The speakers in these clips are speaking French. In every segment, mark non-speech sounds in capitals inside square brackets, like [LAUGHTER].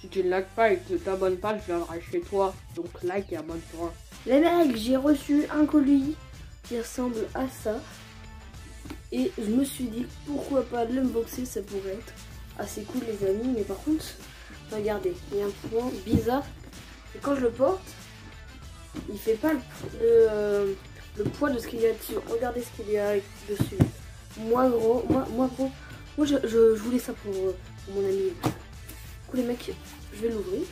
Si tu ne likes pas et que tu t'abonnes pas, je viendrai chez toi. Donc like et abonne-toi. Les mecs, j'ai reçu un colis qui ressemble à ça. Et je me suis dit, pourquoi pas l'unboxer, ça pourrait être assez cool les amis. Mais par contre, regardez, il y a un point bizarre. Et quand je le porte, il fait pas le, le, le poids de ce qu'il y a dessus. Regardez ce qu'il y a dessus. Moi gros, moi, moi gros, moi je, je, je voulais ça pour, euh, pour mon ami. Coup les mecs, je vais l'ouvrir.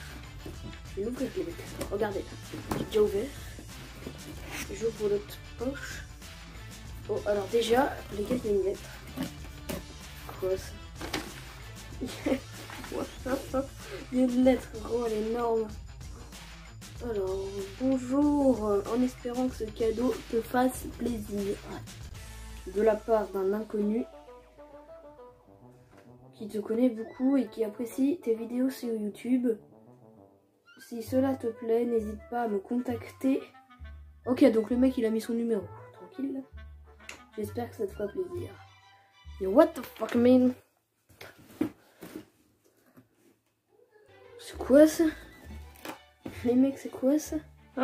Je vais l'ouvrir les mecs. Regardez, j'ai déjà ouvert. J'ouvre l'autre poche. Oh alors déjà, les gars, il y a une lettre. Quoi ça [LAUGHS] Il y a une lettre, gros, elle est énorme. Alors, bonjour, en espérant que ce cadeau te fasse plaisir. De la part d'un inconnu qui te connaît beaucoup et qui apprécie tes vidéos sur YouTube. Si cela te plaît, n'hésite pas à me contacter. Ok, donc le mec il a mis son numéro. Tranquille. J'espère que ça te fera plaisir. What the fuck, man? C'est quoi ça? Les mecs, c'est quoi ça? [LAUGHS]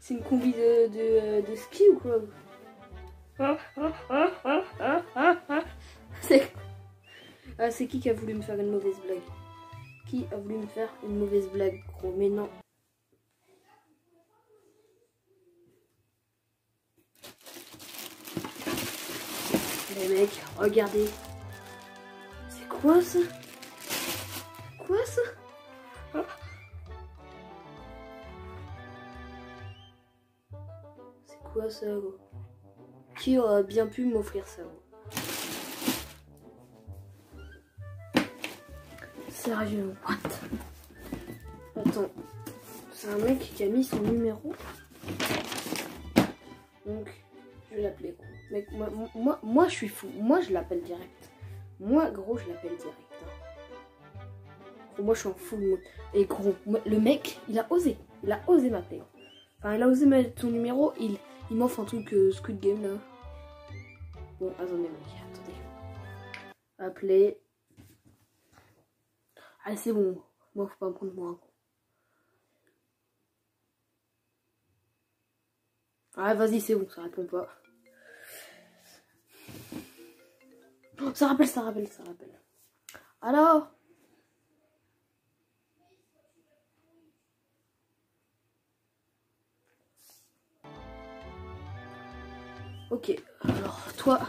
c'est une combi de, de, de ski ou quoi? Ah, c'est qui qui a voulu me faire une mauvaise blague? Qui a voulu me faire une mauvaise blague, gros? Mais non. Les mecs, regardez. C'est quoi ça? Quoi ça? C'est quoi ça, gros? Qui aurait bien pu m'offrir ça, Sérieux, what Attends, c'est un mec qui a mis son numéro. Donc, je vais l'appeler. Mec, moi, moi, moi, je suis fou. Moi, je l'appelle direct. Moi, gros, je l'appelle direct. hein. Gros, moi, je suis en mode. Et gros, le mec, il a osé. Il a osé m'appeler. Enfin, il a osé mettre son numéro. Il, il m'offre un truc euh, Game, là. Bon, attendez, mec, attendez. Appeler. Ah, c'est bon. Moi, faut pas me prendre pour un con. Ah, vas-y, c'est bon, ça répond pas. Ça rappelle, ça rappelle, ça rappelle. Alors? Ok, alors toi,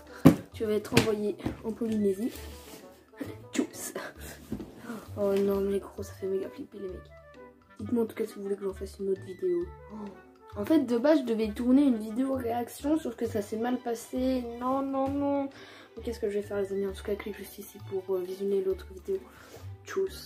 [LAUGHS] tu vas être envoyé en Polynésie. Oh non, mais gros, ça fait méga flipper les mecs. Dites-moi en tout cas si vous voulez que j'en fasse une autre vidéo. En fait, de base, je devais tourner une vidéo réaction, sauf que ça s'est mal passé. Non, non, non. Qu'est-ce que je vais faire, les amis? En tout cas, clique juste ici pour euh, visionner l'autre vidéo. Tchuss